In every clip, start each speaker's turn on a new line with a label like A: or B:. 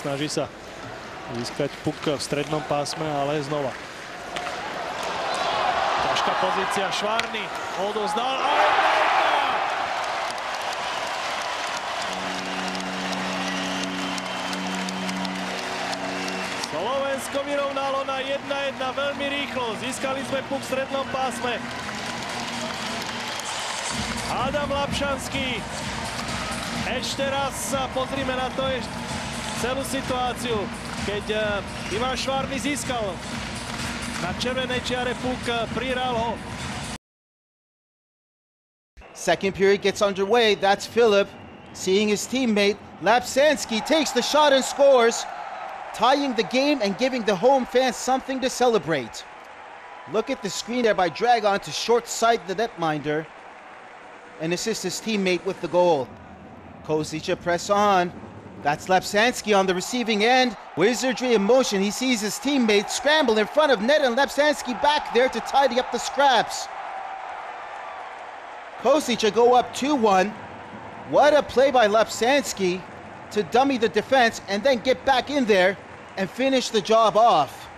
A: Snaží sa získať puk v strednom pásme, ale znova. Ťažká pozícia Švárny. Odozdal a Slovensko vyrovnalo na 1-1 veľmi rýchlo. Získali sme puk v strednom pásme. Adam Lapšanský. Ešte raz sa pozrime na to celú situáciu, keď uh, Ivan Švárny získal na červenej čiare puk, uh, priral ho.
B: Second period gets underway. That's Philip seeing his teammate Lapsansky takes the shot and scores, tying the game and giving the home fans something to celebrate. Look at the screen there by Dragon to short sight the netminder and assist his teammate with the goal. Kosice press on. That's Lapsansky on the receiving end. Wizardry in motion. He sees his teammate scramble in front of net and Lapsansky back there to tidy up the scraps. Kosice go up 2-1. What a play by Lapsansky to dummy the defense and then get back in there and finish the job off.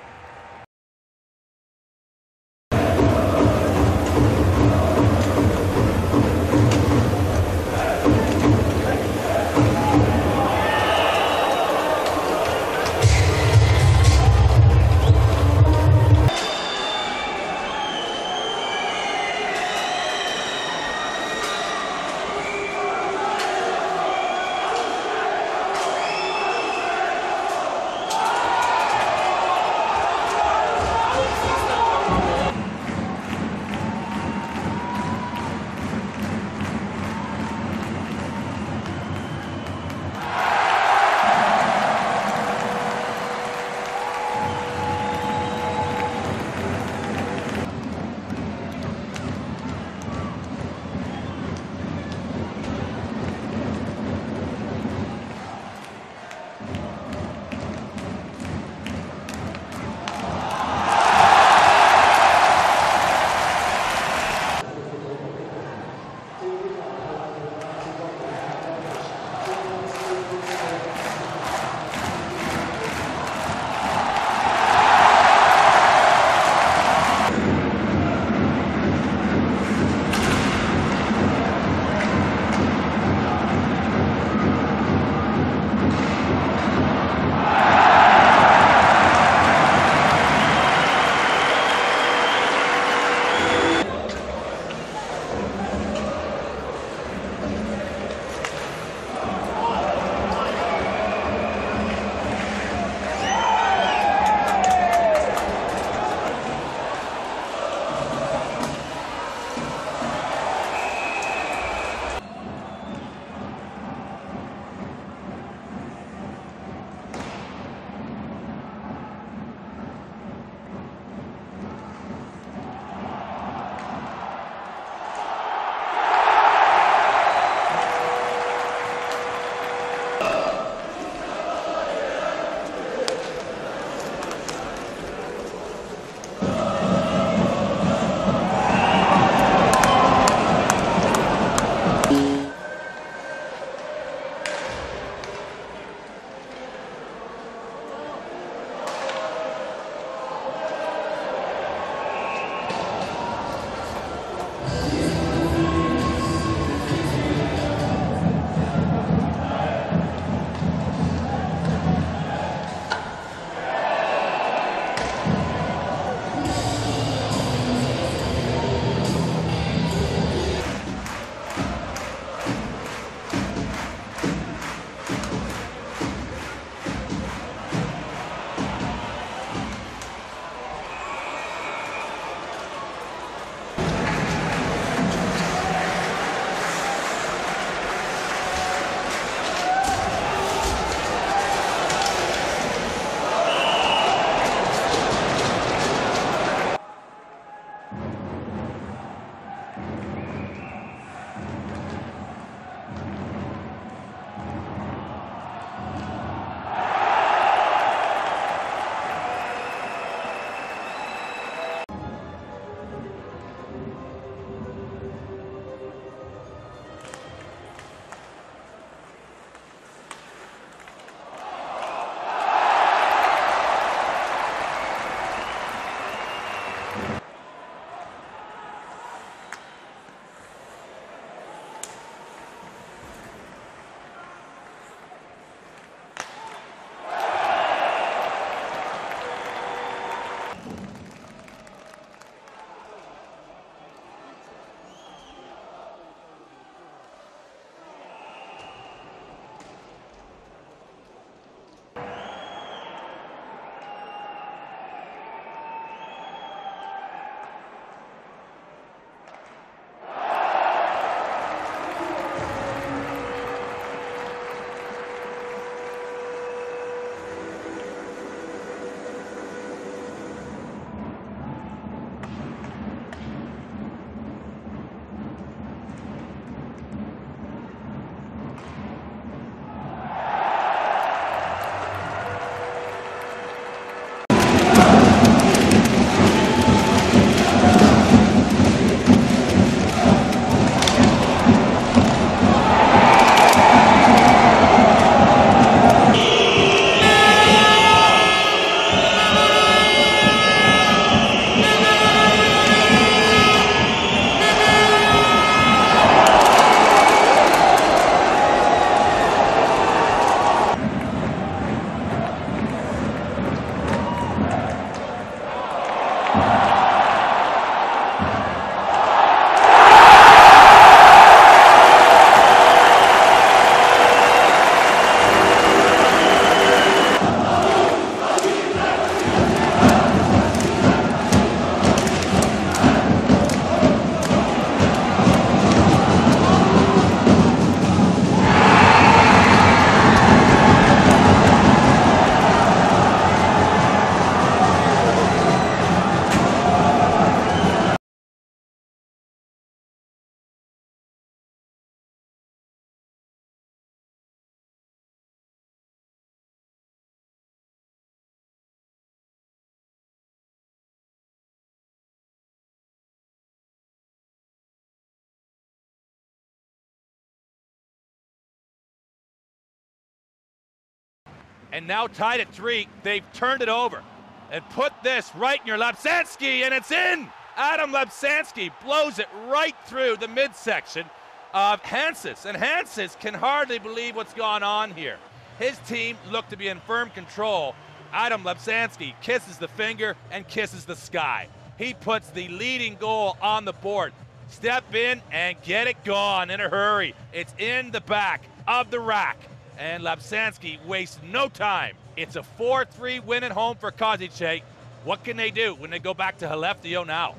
C: And now tied at three. They've turned it over and put this right in your Lapsansky, and it's in. Adam Lapsansky blows it right through the midsection of Hansis, and Hansis can hardly believe what's gone on here. His team looked to be in firm control. Adam Lapsansky kisses the finger and kisses the sky. He puts the leading goal on the board. Step in and get it gone in a hurry. It's in the back of the rack. And Lapsansky wastes no time. It's a 4-3 win at home for Kosice. What can they do when they go back to Haleftio now?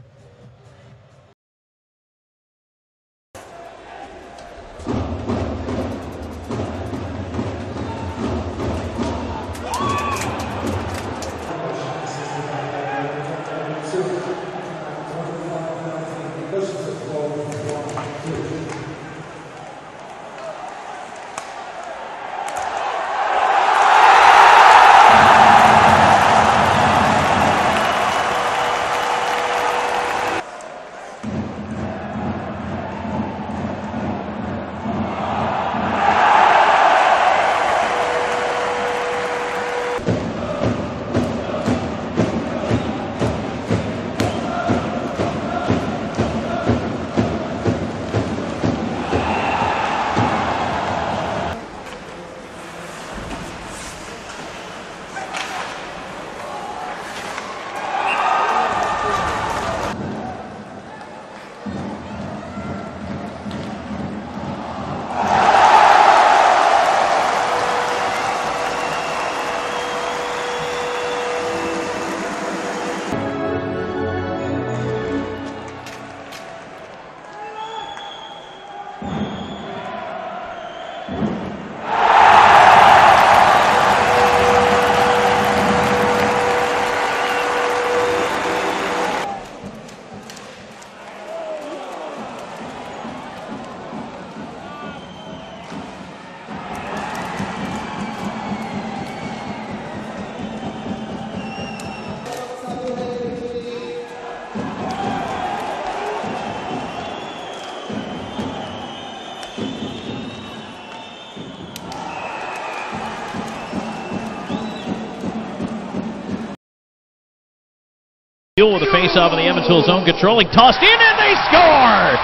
D: With the face-off in the Evansville zone, controlling, tossed in, and they score!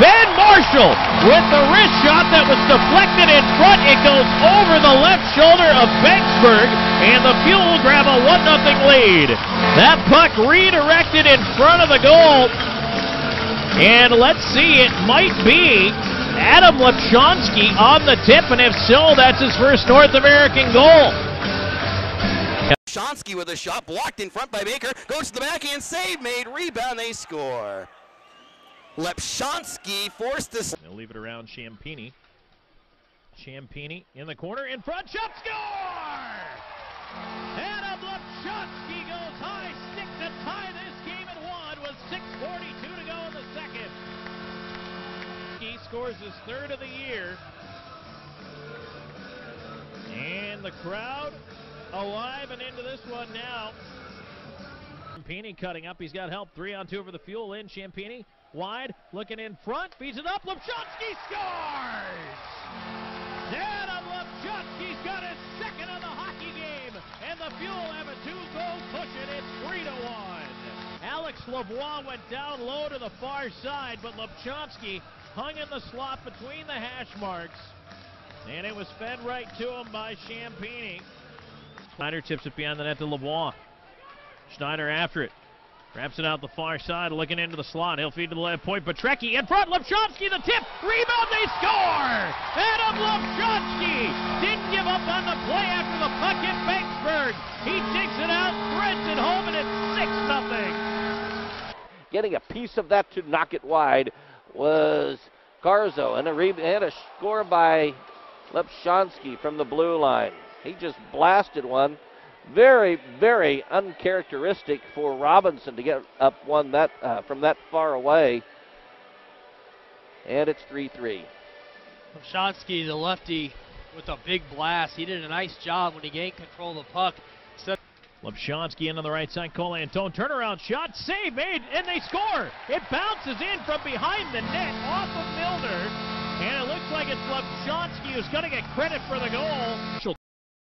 D: Ben Marshall with the wrist shot that was deflected in front. It goes over the left shoulder of Bengtsburg, and the Fuel grab a 1-0 lead. That puck redirected in front of the goal. And let's see, it might be Adam Lapsansky on the tip, and if so, that's his first North American goal.
E: Shonsky with a shot blocked in front by Baker. Goes to the backhand save made. Rebound. They score. Lapsansky forced this.
D: They'll leave it around Champini. Champini in the corner, in front, shot, score! Adam Lapsansky goes high, stick to tie this game at one with 6.42 to go in the second. He scores his third of the year. And the crowd alive and into this one now. Champini cutting up. He's got help. Three on two over the fuel in. Champini wide, looking in front, feeds it up. Lapsansky scores! Adam Lapsansky's got his second of the hockey game, and the Fuel have a two-goal push it. It's three to one. Alex Lavoie went down low to the far side, but Lapsansky hung in the slot between the hash marks, and it was fed right to him by Champini. Schneider tips it behind the net to Lavoie. Schneider after it. Wraps it out the far side, looking into the slot. He'll feed to the left point. Petrecki in front. Lapsansky the tip. Rebound. They score. Adam Lapsansky didn't give up on the play after the puck hit Bengtsburg. He digs it out, threads it home, and it's 6 nothing.
F: Getting a piece of that to knock it wide was Garzo, and a, re- and a score by Lapsansky from the blue line. He just blasted one. Very, very uncharacteristic for Robinson to get up one that uh, from that far away. And it's 3-3.
G: Shonsky, the lefty, with a big blast. He did a nice job when he gained control of the puck. Set
D: Lapsansky in on the right side. Cole Antone turnaround shot, save made, and they score. It bounces in from behind the net off of Milner, and it looks like it's Lapsansky who's going to get credit for the goal.